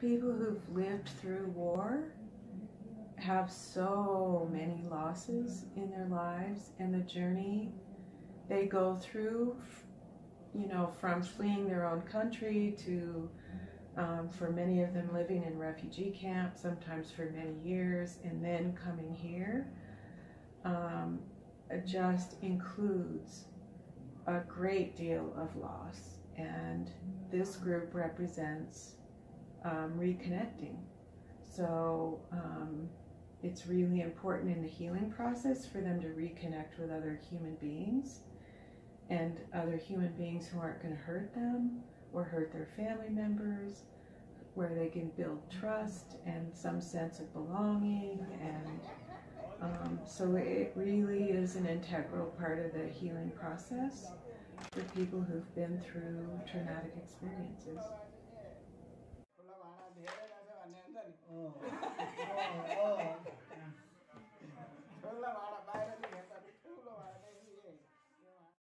people who've lived through war have so many losses in their lives and the journey they go through, you know, from fleeing their own country to, um, for many of them living in refugee camps, sometimes for many years, and then coming here, um, just includes a great deal of loss. And this group represents um, reconnecting. So um, it's really important in the healing process for them to reconnect with other human beings and other human beings who aren't going to hurt them or hurt their family members, where they can build trust and some sense of belonging. And um, so it really is an integral part of the healing process for people who've been through traumatic experiences.